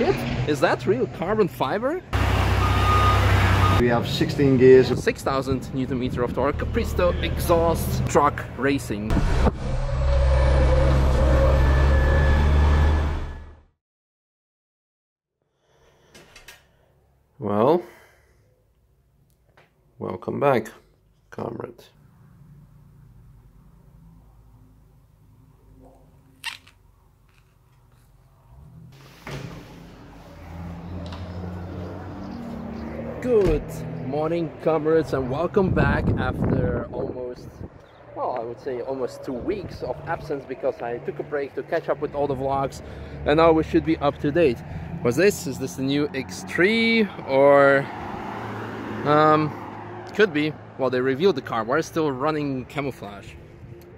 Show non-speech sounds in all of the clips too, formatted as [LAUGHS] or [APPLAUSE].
shit! Is that real carbon fiber? We have 16 gears. 6000 newton meter of torque, Capristo exhaust truck racing. Well, welcome back, comrade. Good morning, Carmrades, and welcome back after almost, well, I would say almost two weeks of absence because I took a break to catch up with all the vlogs, and now we should be up to date. Was this? Is this the new X3 or um, could be. Well, they revealed the car. Why is still running camouflage?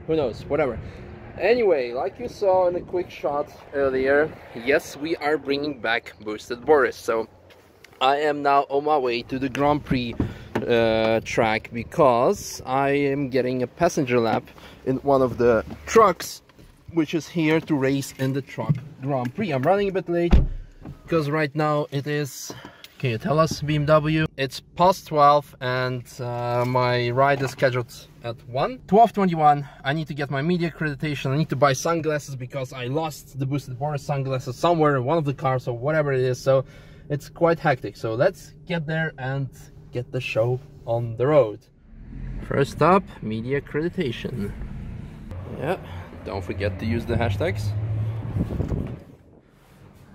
Who knows? Whatever. Anyway, like you saw in a quick shot earlier, yes, we are bringing back Boosted Boris. So I am now on my way to the Grand Prix uh, track because I am getting a passenger lap in one of the trucks which is here to race in the truck Grand Prix. I'm running a bit late because right now it is, can you tell us BMW? It's past 12 and uh, my ride is scheduled at 1. 12.21, I need to get my media accreditation, I need to buy sunglasses because I lost the Boosted Boris sunglasses somewhere in one of the cars or whatever it is. So it's quite hectic. So let's get there and get the show on the road. First up, media accreditation. Yeah, don't forget to use the hashtags.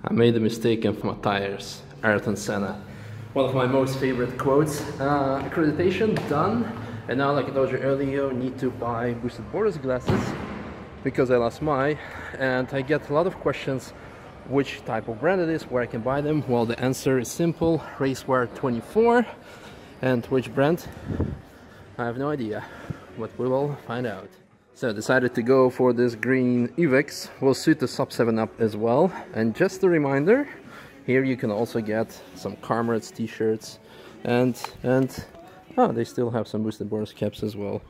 I made a mistake of my tires, Ayrton Senna. One of my most favorite quotes. Uh, accreditation done. And now, like I told you earlier, need to buy Boosted Boris glasses because I lost my. And I get a lot of questions which type of brand it is, where I can buy them. Well, the answer is simple, Racewear 24. And which brand? I have no idea, but we will find out. So I decided to go for this green Uvex, will suit the Sub 7 Up as well. And just a reminder, here you can also get some Carmrades t-shirts and, and, oh, they still have some Boosted Boris caps as well.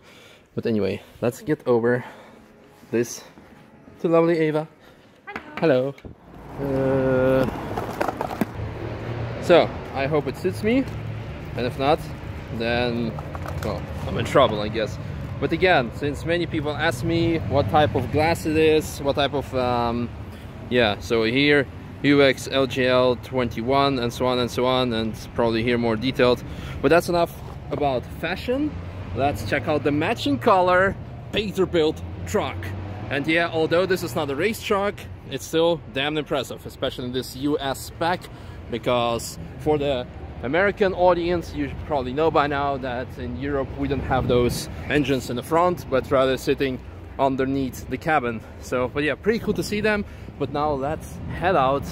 But anyway, let's get over this to lovely Ava. Hello. Hello. Uh, so, I hope it suits me, and if not, then, well, I'm in trouble, I guess. But again, since many people ask me what type of glass it is, what type of, um, yeah, so here, Uvex, LGL 21, and so on and so on, and probably here more detailed. But that's enough about fashion. Let's check out the matching color Peterbilt truck. And yeah, although this is not a race truck, it's still damn impressive, especially in this US spec, because for the American audience, you probably know by now that in Europe we don't have those engines in the front, but rather sitting underneath the cabin. So, but yeah, pretty cool to see them. But now let's head out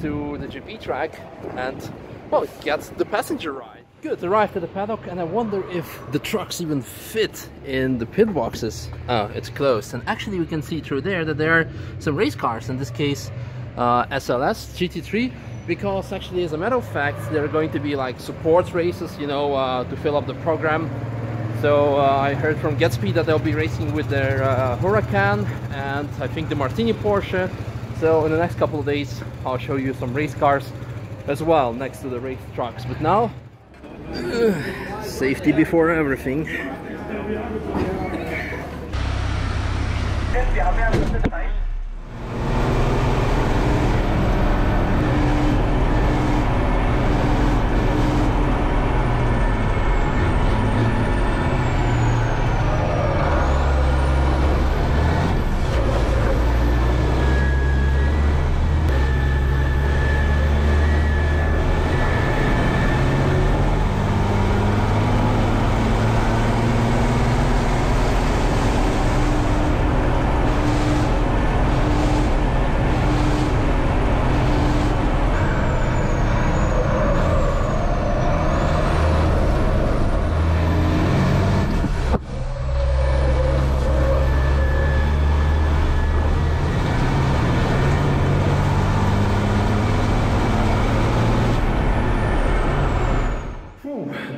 to the GP track and, well, get the passenger ride. Good, arrived at the paddock and I wonder if the trucks even fit in the pit boxes. Oh, it's closed. And actually we can see through there that there are some race cars, in this case uh, SLS GT3, because actually as a matter of fact there are going to be like support races, you know, uh, to fill up the program. So uh, I heard from GetSpeed that they'll be racing with their uh, Huracan and I think the Martini Porsche. So in the next couple of days I'll show you some race cars as well next to the race trucks. But now [SIGHS] Safety before everything.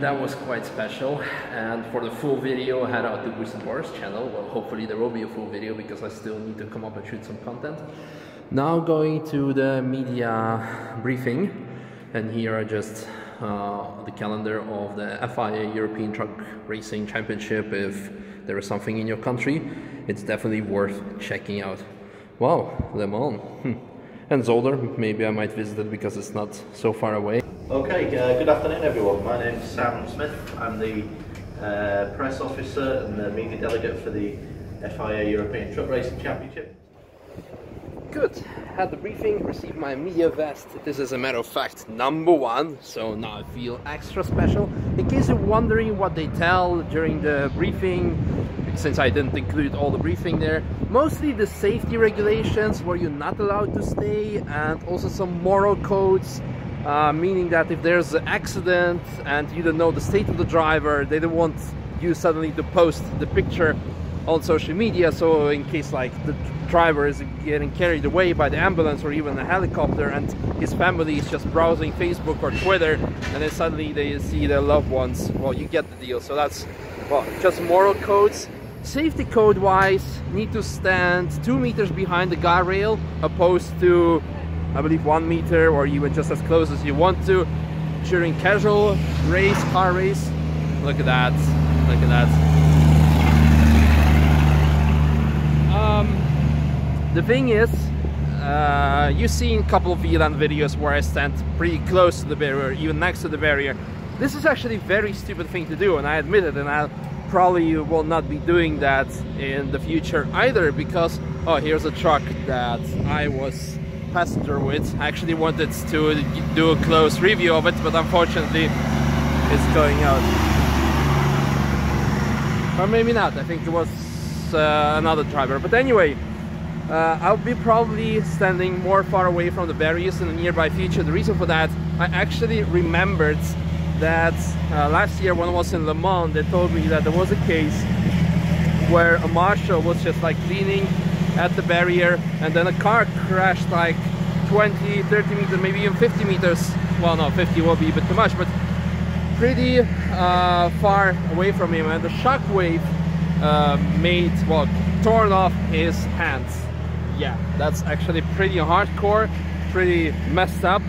That was quite special and for the full video head out to Boosted Boris channel well hopefully there will be a full video because I still need to come up and shoot some content Now going to the media briefing, and here are just uh, the calendar of the FIA European Truck Racing Championship. If there is something in your country, it's definitely worth checking out. Wow, Le Mans. Hmm. And Zolder, maybe I might visit it because it's not so far away. Okay, uh, good afternoon everyone. My name is Sam Smith. I'm the uh, press officer and the media delegate for the FIA European Truck Racing Championship. Good. Had the briefing, received my media vest. This is a matter of fact number one, so now I feel extra special. In case you're wondering what they tell during the briefing, since I didn't include all the briefing there, mostly the safety regulations where you're not allowed to stay and also some moral codes uh, meaning that if there's an accident and you don't know the state of the driver, they don't want you suddenly to post the picture on social media. So in case like the driver is getting carried away by the ambulance or even a helicopter and his family is just browsing Facebook or Twitter and then suddenly they see their loved ones, well, you get the deal. So that's, well, just moral codes. Safety code wise, need to stand two meters behind the guardrail opposed to I believe one meter or even just as close as you want to during casual race, car race. Look at that, look at that. Um, the thing is, uh, you've seen a couple of VLAN videos where I stand pretty close to the barrier, even next to the barrier. This is actually a very stupid thing to do and I admit it and I probably will not be doing that in the future either because, oh here's a truck that I was passenger with. I actually wanted to do a close review of it, but unfortunately it's going out. Or maybe not, I think it was uh, another driver. But anyway, uh, I'll be probably standing more far away from the barriers in the nearby future. The reason for that, I actually remembered that uh, last year when I was in Le Mans, they told me that there was a case where a marshal was just like cleaning at the barrier and then a car crashed like 20 30 meters maybe even 50 meters. Well no 50 will be a bit too much but pretty uh, far away from him and the shockwave uh, made well torn off his hands. Yeah that's actually pretty hardcore pretty messed up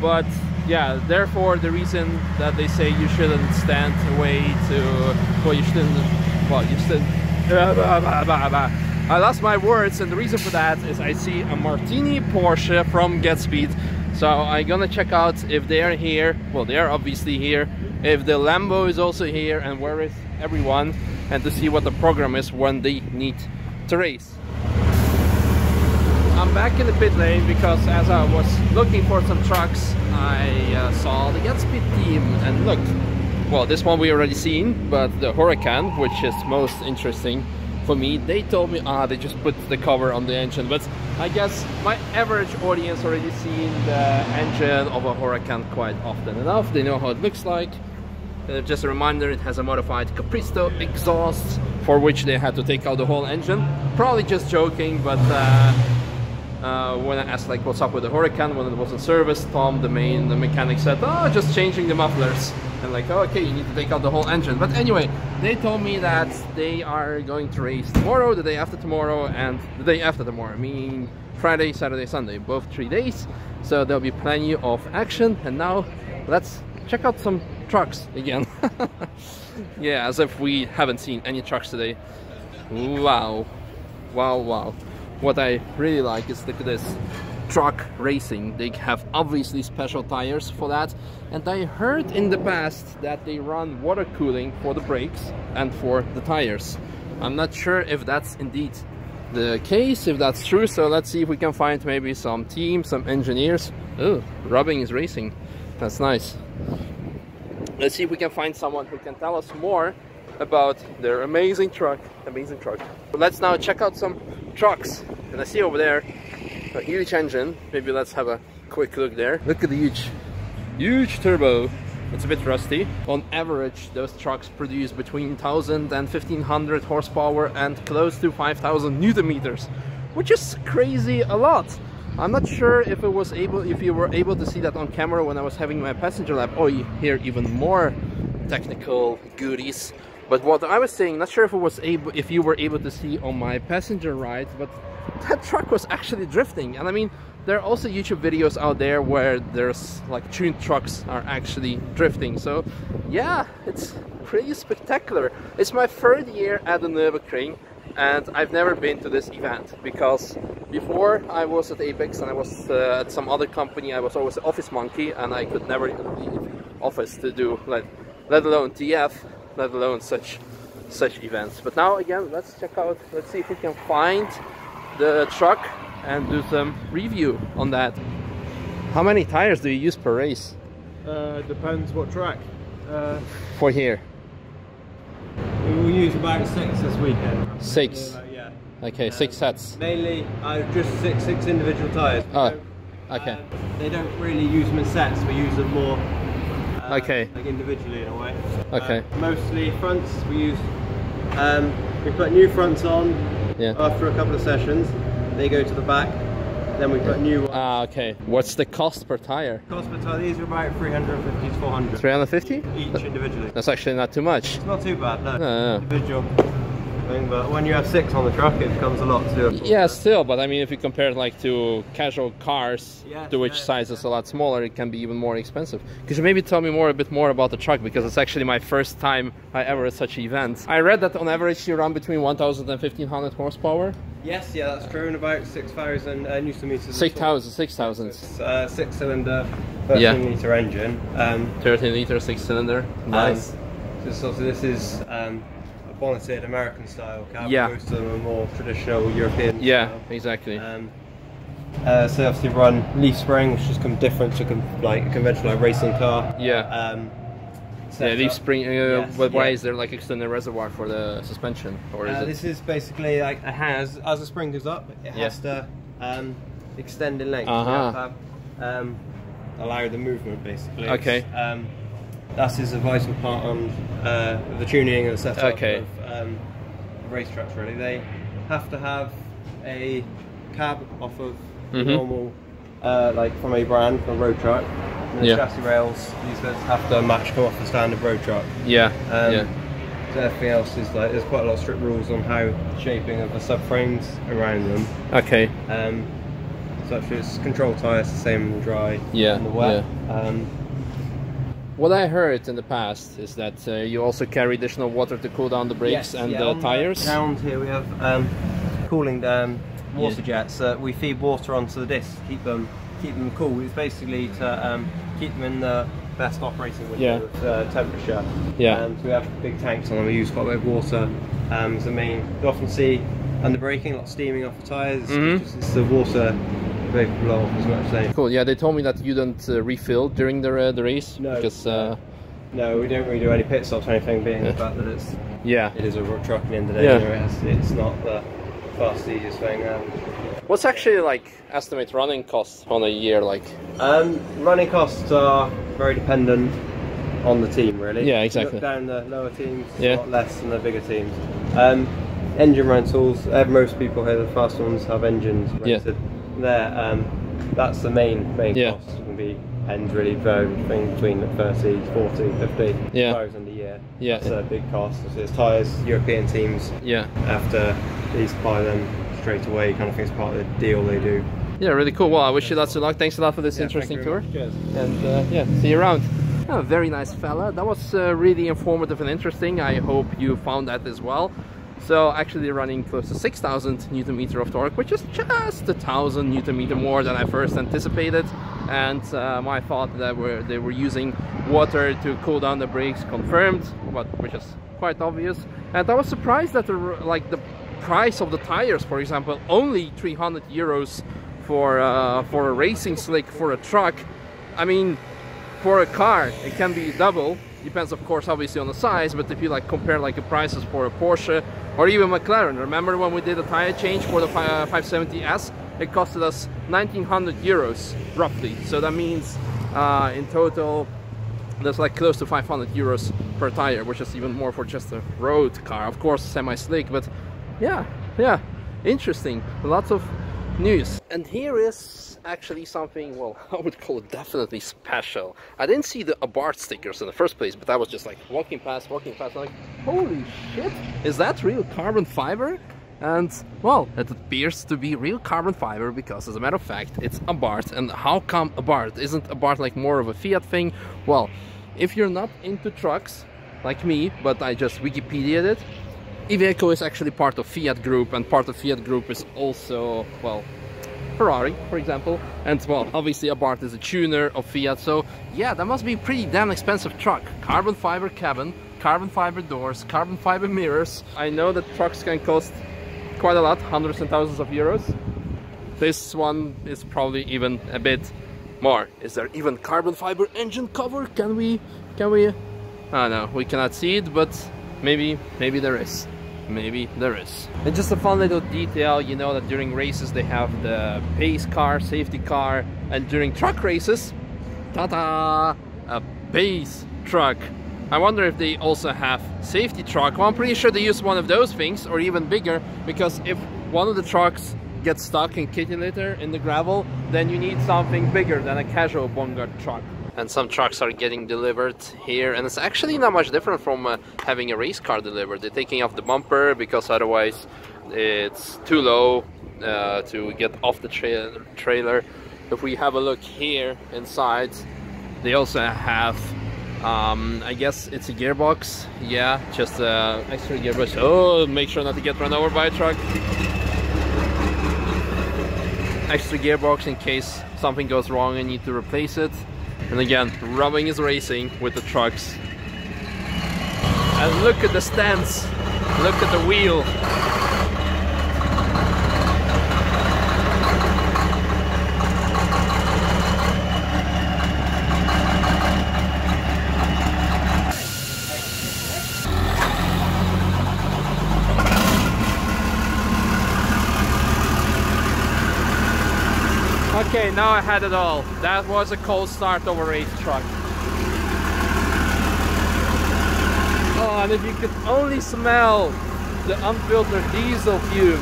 but yeah therefore the reason that they say you shouldn't stand away to well you shouldn't well you shouldn't I lost my words and the reason for that is I see a Martini Porsche from GetSpeed so I'm gonna check out if they're here. Well they're obviously here. If the Lambo is also here and where is everyone? And to see what the program is when they need to race. I'm back in the pit lane because as I was looking for some trucks I uh, saw the GetSpeed team. And look well this one we already seen but the Huracan which is most interesting for me. They told me ah they just put the cover on the engine but I guess my average audience already seen the engine of a Huracan quite often enough. They know how it looks like. Uh, just a reminder it has a modified Capristo exhaust for which they had to take out the whole engine. Probably just joking but uh, uh, when I asked like what's up with the Huracan when it was in service, Tom, the main the mechanic said, oh, just changing the mufflers. And like, oh, okay, you need to take out the whole engine. But anyway, they told me that they are going to race tomorrow, the day after tomorrow, and the day after tomorrow, meaning Friday, Saturday, Sunday, both three days. So there'll be plenty of action. And now let's check out some trucks again. [LAUGHS] yeah, as if we haven't seen any trucks today. Wow. Wow, wow what I really like is look at this truck racing. They have obviously special tires for that. And I heard in the past that they run water cooling for the brakes and for the tires. I'm not sure if that's indeed the case if that's true. So let's see if we can find maybe some team some engineers. Oh rubbing is racing. That's nice. Let's see if we can find someone who can tell us more about their amazing truck. Amazing truck. Let's now check out some trucks and I see over there. A huge engine. Maybe let's have a quick look there. Look at the huge huge turbo. It's a bit rusty. On average those trucks produce between 1000 and 1500 horsepower and close to 5000 newton meters which is crazy a lot. I'm not sure if it was able if you were able to see that on camera when I was having my passenger lap. Oh hear even more technical goodies but what I was saying, not sure if it was able, if you were able to see on my passenger ride, but that truck was actually drifting. And I mean, there are also YouTube videos out there where there's like tuned trucks are actually drifting. So yeah, it's pretty spectacular. It's my third year at the Nürburgring and I've never been to this event because before I was at Apex and I was uh, at some other company I was always an office monkey and I could never leave office to do let, let alone TF let alone such such events but now again let's check out let's see if we can find the truck and do some review on that how many tires do you use per race Uh, depends what track. Uh, for here we will use about six this weekend. Six. Uh, yeah. okay six sets Mainly, uh, just six six individual tyres. Oh, okay. uh, they don't really use them in sets. We use them more. Uh, Okay. Like individually in a way. Okay. Uh, mostly fronts. We use. Um, we put new fronts on yeah after a couple of sessions. They go to the back. Then we put new ones. Ah, okay. What's the cost per tire? Cost per tyre, these are about 350 to 400 350? each individually. That's actually not too much. It's not too bad, no. No, no. Individual thing, but when you have six on the truck, it becomes a lot to do. Yeah, still, but I mean, if you compare it like to casual cars, Yes, to which yeah, size is a lot smaller, it can be even more expensive. Could you maybe tell me more a bit more about the truck because it's actually my first time I ever at such events. I read that on average you run between 1,000 and 1,500 horsepower. Yes, yeah, that's true. And about 6,000 uh, newton meters. 6,000, 6,000. It's uh, six cylinder, 13 Yeah. litre engine. Um, 13 liter, six cylinder. Nice. Um, so, so this is um, bonneted American style cab. Yeah. Most of them are more traditional European. yeah, style. exactly. Um, uh, so obviously run leaf spring, which is different to like a conventional like, racing car. Yeah. Um, yeah, leaf spring. Uh, Yes, why yeah. is there like extended reservoir for the suspension, or is Uh, it? this is basically like it has as the spring goes up, it Yeah. has to um, extend in length. Uh-huh. have to um, allow the movement basically. Okay. Um, that is a vital part on uh, the tuning and the setup Okay. of um, the race trucks. Really, they have to have a cab off of the Mhm. normal, uh, like from a brand, from a road truck. And the Yeah. chassis rails, these bits have to match come off the standard road truck. yeah, Um, yeah. So everything else is like there's quite a lot of strict rules on how shaping of the subframes around them. Okay. Um, such as control tyres, the same in the dry Yeah, and the wet. Um, What I heard in the past is that uh, you also carry additional water to cool down the brakes yes, and yeah, the on tires. ground here we have um, cooling um, water jets. Uh, we feed water onto the discs, keep them keep them cool. It's basically to um, keep them in the best operating window Yeah. of uh, temperature. Yeah. Um, so we have big tanks on them. We use quite a bit of water um, as the main. You often see under braking, a lot of steaming off the tires. It's Mhm. just- It's the water vapor blow off as much. They Cool. Yeah, they told me that you don't uh, refill during the uh, the race No. because uh, no, we don't really do any pit stops or anything. Being Yeah. the fact that it's yeah. it is a road truck at the end of the day. Yeah. you it has- it's not the fast easiest thing. Um, What's actually like estimate running costs on a year? Like Um, running costs are very dependent on the team, really. Yeah, exactly. Look down the lower teams, Yeah. a lot less than the bigger teams. Um, engine rentals. Uh, most people here, the fast ones, have engines Yeah. There, um, that's the main main Yeah. cost. It can be ends really vary between between 30, 40, 50 Yeah. thousand a year. Yeah. that's a big cost. So There's tyres. European teams yeah, after these buy them straight away. Kind of thing. It's part of the deal they do. yeah, really cool. Well, I wish you lots of luck. Thanks a lot for this Yeah, interesting tour. Cheers. and uh, yeah, see you around. Oh, very nice fella. That was uh, really informative and interesting. I hope you found that as well. So actually running close to 6,000 newton meter of torque, which is just a thousand newton meter more than I first anticipated. And uh, my thought that were, they were using water to cool down the brakes confirmed, but which is quite obvious. And I was surprised that the like the price of the tires, for example, only 300 euros for uh, for a racing slick for a truck. I mean, for a car it can be double depends of course obviously on the size but if you like compare like the prices for a Porsche or even McLaren. Remember when we did a tire change for the uh, 570s it costed us 1900 euros roughly. So that means uh, in total that's like close to 500 euros per tire which is even more for just a road car. Of course semi-slick but yeah yeah. Interesting. Lots of news and here is actually something well [LAUGHS] i would call it definitely special i didn't see the Abarth stickers in the first place but i was just like walking past walking past like holy shit is that real carbon fiber and well, it appears to be real carbon fiber because as a matter of fact, it's Abarth. And how come Abarth? Isn't Abarth like more of a Fiat thing? Well, if you're not into trucks, like me, but I just Wikipedia'd it, Iveco is actually part of Fiat Group and part of Fiat Group is also, well, Ferrari, for example. And well, obviously Abarth is a tuner of Fiat, so yeah, that must be a pretty damn expensive truck. Carbon fiber cabin, carbon fiber doors, carbon fiber mirrors. I know that trucks can cost quite a lot, hundreds and thousands of euros. This one is probably even a bit more. Is there even carbon fiber engine cover? Can we, can we, I don't know, we cannot see it, but maybe, maybe there is maybe there is. And just a fun little detail, you know that during races they have the pace car, safety car, and during truck races, ta-da, a pace truck. I wonder if they also have safety truck. Well, I'm pretty sure they use one of those things, or even bigger, because if one of the trucks gets stuck in kitty litter in the gravel, then you need something bigger than a casual Bongard truck and some trucks are getting delivered here. And it's actually not much different from uh, having a race car delivered. They're taking off the bumper because otherwise it's too low uh, to get off the tra trailer. If we have a look here inside they also have um, I guess it's a gearbox. Yeah just a extra gearbox. Oh make sure not to get run over by a truck. Extra gearbox in case something goes wrong and need to replace it and again, rubbing is racing with the trucks. And look at the stance, look at the wheel. Okay, now I had it all. That was a cold start of a race truck. Oh, and if you could only smell the unfiltered diesel fumes.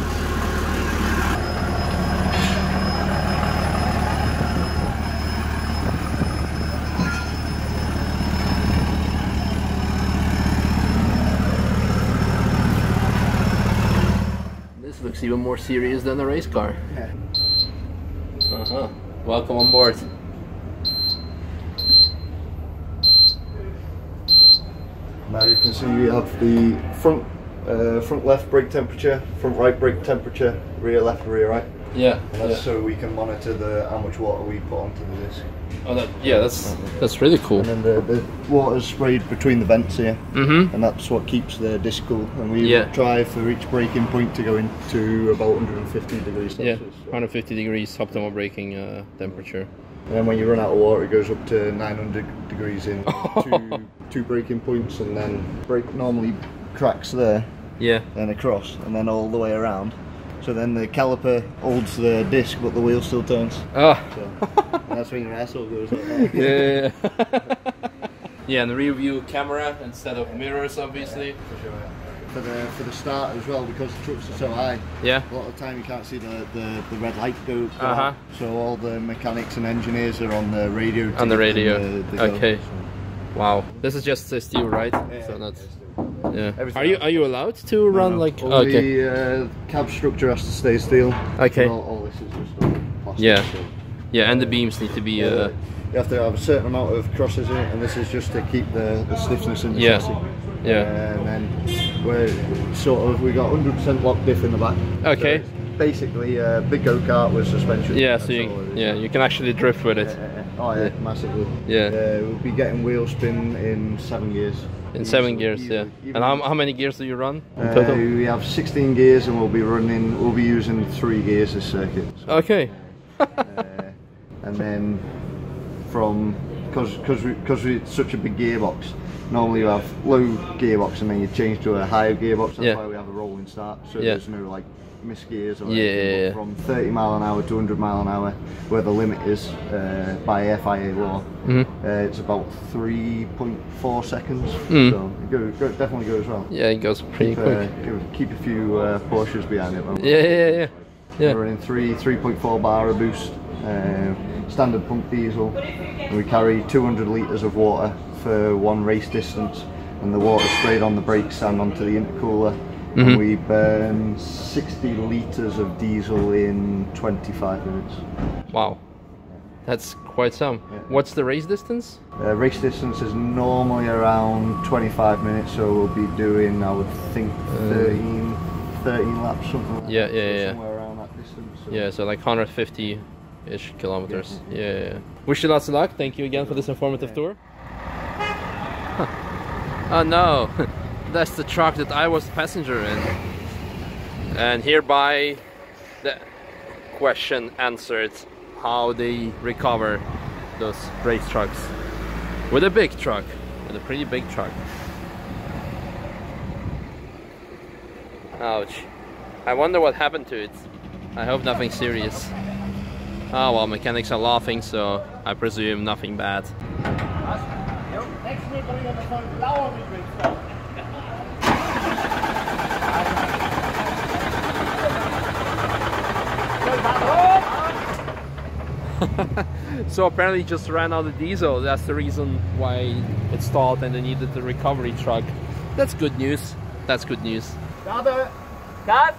This looks even more serious than a race car. Yeah. Uh-huh. Welcome on board. Now you can see we have the front uh, front left brake temperature, front right brake temperature, rear left, rear right. Yeah. And that's yeah. so we can monitor the how much water we put onto the disc. Oh, that, yeah, that's that's really cool. And then the, the water's sprayed between the vents here, Mm-hmm. and that's what keeps the disc cool. And we Yeah. try for each braking point to go into about 150 degrees Yeah, 150 degrees optimal braking uh, temperature. And then when you run out of water, it goes up to 900 degrees in [LAUGHS] two, two braking points, and then brake normally cracks there, Yeah. then across, and then all the way around. So then the caliper holds the disc, but the wheel still turns. Ah. So that's when your asshole goes like [LAUGHS] that. yeah. Yeah. [LAUGHS] yeah, and the rear view camera instead of mirrors, obviously. For sure. For the for the start as well, because the trucks are so high. Yeah. A lot of the time you can't see the, the, the red light go. go Uh-huh. So all the mechanics and engineers are on the radio. On the radio. the- the go. Okay. So- Wow. This is just a steel, right? so not. Yeah. Everything Are you are you allowed to run No, like? all okay. The uh, cab structure has to stay steel. Okay. And All, all this is just all plastic. Yeah. so- Yeah, and the beams need to be. Uh, Uh, you have to have a certain amount of crosses in it, and this is just to keep the, the stiffness in the Yeah. chassis. Yeah. Uh, and then we're sort of we got 100% lock diff in the back. Okay. So basically a big go kart with suspension. yeah. That's So you, yeah, you can actually drift with it. Yeah, yeah, yeah. Oh yeah, massively. Yeah. Uh, we'll be getting wheel spin in seven gears. In seven gears, yeah. Even- And how, how many gears do you run in uh, total? we have 16 gears, and we'll be running. We'll be using three gears this circuit. So, Okay. uh, and then from because because we, cause it's such a big gearbox. Normally you have low gearbox and then you change to a higher gearbox. That's Yeah. why we a rolling start. So Yeah. there's no like miss gears or Yeah, anything. From 30 mile an hour to 100 mile an hour, where the limit is uh, by FIA law, Mhm. uh, it's about 3.4 seconds. Mm. So it go, go, definitely goes well. Yeah, it goes pretty Keep, quick. uh, keep- a few uh, Porsches behind it. Yeah, yeah, yeah. Yeah. We're running three 3.4 bar of boost, uh, standard pump diesel, and we carry 200 litres of water for one race distance, and the water sprayed on the brakes and onto the intercooler Mhm. and we burn 60 litres of diesel in 25 minutes. Wow. That's quite some. Yeah. What's the race distance? Uh, race distance is normally around 25 minutes, so we'll be doing, I would think, 13, 13 laps, something like Uh. Yeah, that. yeah, so yeah. Somewhere around that distance. so- Yeah, so like 150-ish kilometers. Yeah. yeah, yeah. Wish you lots of luck. Thank you again for this informative tour. Huh. Oh no, [LAUGHS] that's the truck that I was passenger in. And hereby the question answered how they recover those race trucks. With a big truck, with a pretty big truck. Ouch. I wonder what happened to it. I hope nothing serious. Oh well, mechanics are laughing, so I presume nothing bad. [LAUGHS] so apparently just ran out of diesel. That's the reason why it stalled and they needed the recovery truck. That's good news. That's good news. Gas!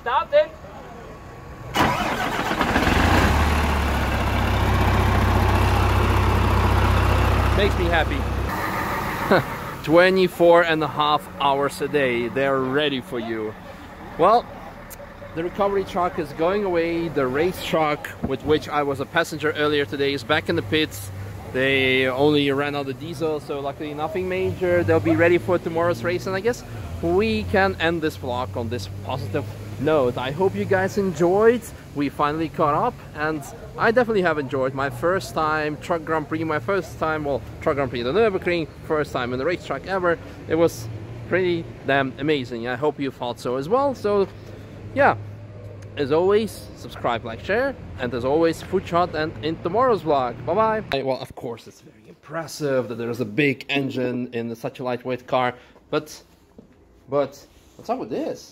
Starten! Makes me happy. [LAUGHS] 24 and a half hours a day. They're ready for you. Well, the recovery truck is going away. The race truck, with which I was a passenger earlier today, is back in the pits. They only ran out of diesel, so luckily nothing major. They'll be ready for tomorrow's race, and I guess we can end this vlog on this positive note. I hope you guys enjoyed. We finally caught up, and I definitely have enjoyed my first time truck Grand Prix, my first time, well, truck Grand Prix the Nürburgring, first time in the racetrack ever. It was pretty damn amazing. I hope you thought so as well. So, yeah, as always, subscribe, like, share, and as always, food shot and in tomorrow's vlog. Bye bye. Well, of course, it's very impressive that there's a big engine in such a lightweight car, but, but, what's up with this?